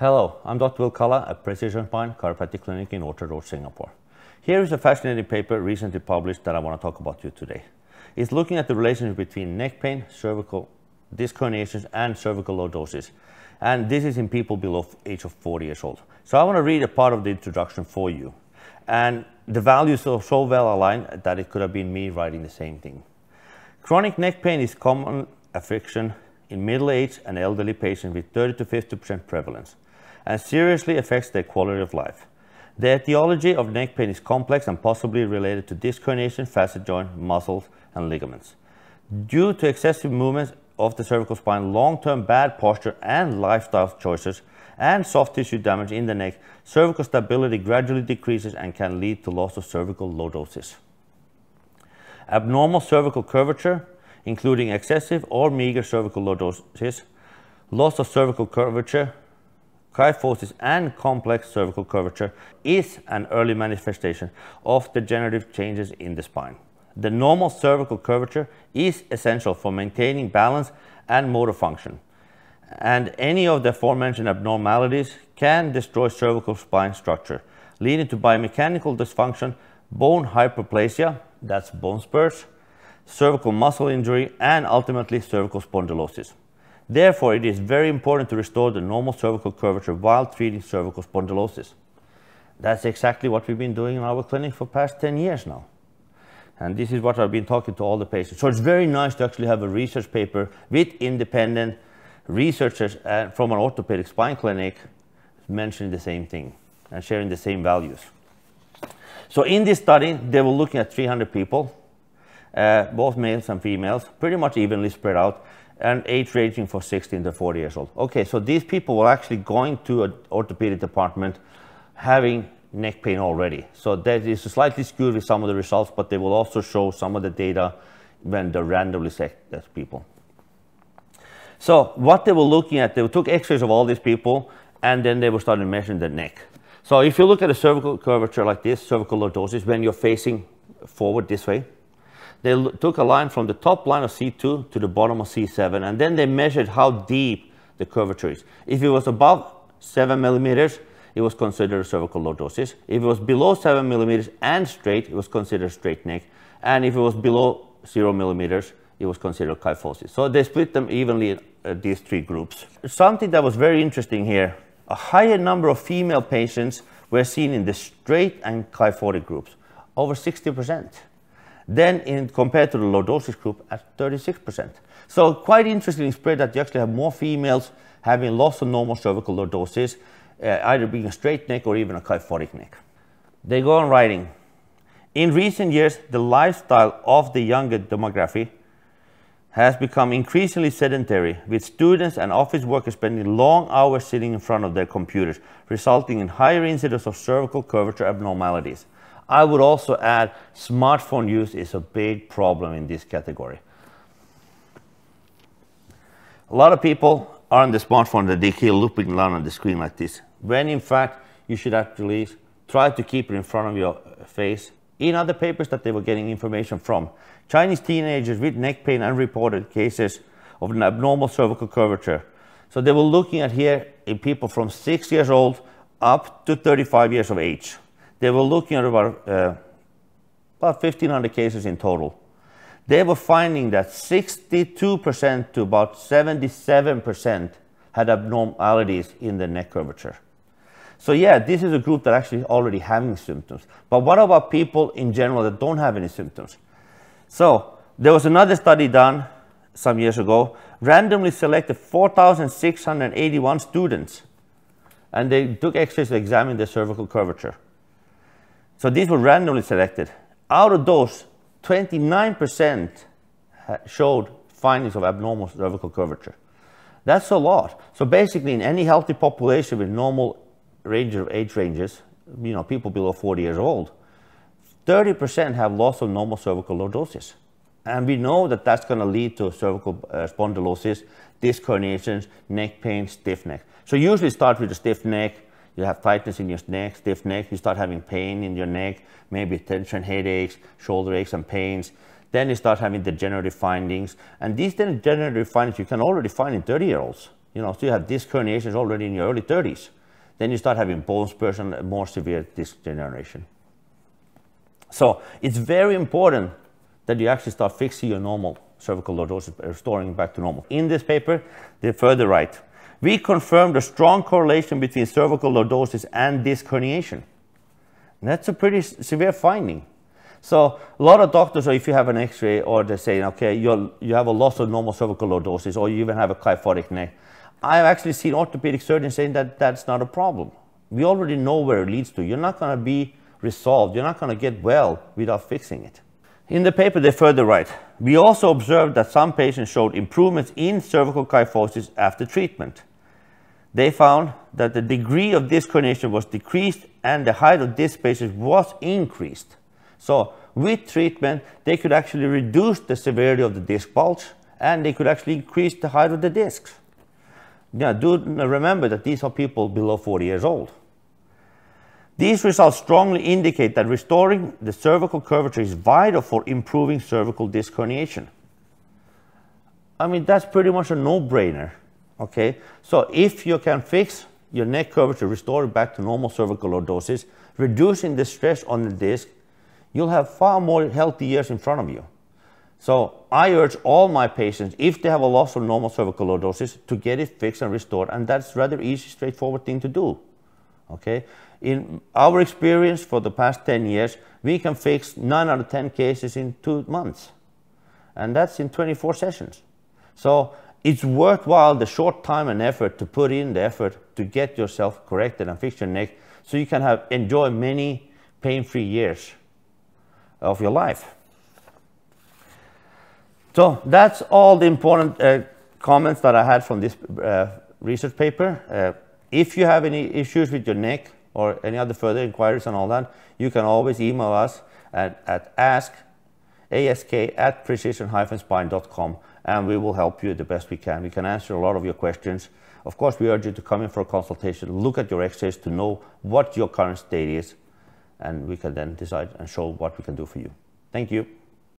Hello, I'm Dr. Will at Precision Spine Chiropractic Clinic in Orchard Road, Singapore. Here is a fascinating paper recently published that I want to talk about to you today. It's looking at the relationship between neck pain, cervical disc herniations, and cervical lordosis. And this is in people below age of 40 years old. So I want to read a part of the introduction for you. And the values are so well aligned that it could have been me writing the same thing. Chronic neck pain is common affliction in middle-aged and elderly patients with 30 to 50% prevalence and seriously affects their quality of life. The etiology of neck pain is complex and possibly related to disc herniation, facet joint, muscles, and ligaments. Due to excessive movements of the cervical spine, long-term bad posture and lifestyle choices, and soft tissue damage in the neck, cervical stability gradually decreases and can lead to loss of cervical lordosis. Abnormal cervical curvature, including excessive or meager cervical lordosis, loss of cervical curvature, kyphosis and complex cervical curvature is an early manifestation of degenerative changes in the spine. The normal cervical curvature is essential for maintaining balance and motor function. And any of the aforementioned abnormalities can destroy cervical spine structure, leading to biomechanical dysfunction, bone hyperplasia, that's bone spurs, cervical muscle injury, and ultimately cervical spondylosis. Therefore, it is very important to restore the normal cervical curvature while treating cervical spondylosis. That's exactly what we've been doing in our clinic for past 10 years now. And this is what I've been talking to all the patients. So it's very nice to actually have a research paper with independent researchers uh, from an orthopedic spine clinic mentioning the same thing and sharing the same values. So in this study, they were looking at 300 people, uh, both males and females, pretty much evenly spread out and age ranging for 16 to 40 years old. Okay, so these people were actually going to an orthopedic department having neck pain already. So that is slightly skewed with some of the results, but they will also show some of the data when they randomly select these people. So what they were looking at, they took x-rays of all these people, and then they were starting measuring the neck. So if you look at a cervical curvature like this, cervical lordosis, when you're facing forward this way, they took a line from the top line of C2 to the bottom of C7, and then they measured how deep the curvature is. If it was above 7 millimeters, it was considered cervical lordosis. If it was below 7 millimeters and straight, it was considered straight neck. And if it was below 0 millimeters, it was considered kyphosis. So they split them evenly in uh, these three groups. Something that was very interesting here, a higher number of female patients were seen in the straight and kyphotic groups, over 60 percent. Then in, compared to the low lordosis group at 36%. So quite interesting spread that you actually have more females having loss of normal cervical lordosis, uh, either being a straight neck or even a kyphotic neck. They go on writing. In recent years, the lifestyle of the younger demography has become increasingly sedentary, with students and office workers spending long hours sitting in front of their computers, resulting in higher incidence of cervical curvature abnormalities. I would also add smartphone use is a big problem in this category. A lot of people are on the smartphone that they keep looping around on the screen like this, when in fact you should actually try to keep it in front of your face. In other papers that they were getting information from, Chinese teenagers with neck pain unreported cases of an abnormal cervical curvature. So they were looking at here in people from 6 years old up to 35 years of age. They were looking at about, uh, about 1,500 cases in total. They were finding that 62% to about 77% had abnormalities in the neck curvature. So yeah, this is a group that actually already having symptoms. But what about people in general that don't have any symptoms? So there was another study done some years ago, randomly selected 4,681 students, and they took x-rays to examine their cervical curvature. So these were randomly selected. Out of those, 29% showed findings of abnormal cervical curvature. That's a lot. So basically, in any healthy population with normal range of age ranges, you know, people below 40 years old, 30% have loss of normal cervical lordosis. And we know that that's going to lead to cervical uh, spondylosis, disc herniations, neck pain, stiff neck. So usually start with a stiff neck, you have tightness in your neck, stiff neck, you start having pain in your neck, maybe tension headaches, shoulder aches and pains. Then you start having degenerative findings. And these degenerative findings you can already find in 30 year olds. you know, so you have disc herniations already in your early 30s. Then you start having bone spurs and more severe disc degeneration. So it's very important that you actually start fixing your normal cervical lordosis, restoring back to normal. In this paper, they further write, we confirmed a strong correlation between cervical lordosis and disc herniation. And that's a pretty severe finding. So a lot of doctors, or if you have an X-ray, or they're saying, okay, you you have a loss of normal cervical lordosis, or you even have a kyphotic neck. I've actually seen orthopedic surgeons saying that that's not a problem. We already know where it leads to. You're not going to be resolved. You're not going to get well without fixing it. In the paper, they further write, we also observed that some patients showed improvements in cervical kyphosis after treatment. They found that the degree of disc herniation was decreased and the height of disc spaces was increased. So with treatment, they could actually reduce the severity of the disc bulge and they could actually increase the height of the discs. Now, do remember that these are people below 40 years old. These results strongly indicate that restoring the cervical curvature is vital for improving cervical disc herniation. I mean, that's pretty much a no-brainer, okay? So if you can fix your neck curvature, restore it back to normal cervical lordosis, reducing the stress on the disc, you'll have far more healthy years in front of you. So I urge all my patients, if they have a loss of normal cervical lordosis, to get it fixed and restored, and that's rather easy, straightforward thing to do. Okay, in our experience for the past 10 years, we can fix 9 out of 10 cases in two months, and that's in 24 sessions. So it's worthwhile the short time and effort to put in the effort to get yourself corrected and fix your neck, so you can have enjoy many pain-free years of your life. So that's all the important uh, comments that I had from this uh, research paper. Uh, if you have any issues with your neck or any other further inquiries and all that, you can always email us at, at ask, ask at precision-spine.com and we will help you the best we can. We can answer a lot of your questions. Of course, we urge you to come in for a consultation, look at your x-rays to know what your current state is, and we can then decide and show what we can do for you. Thank you.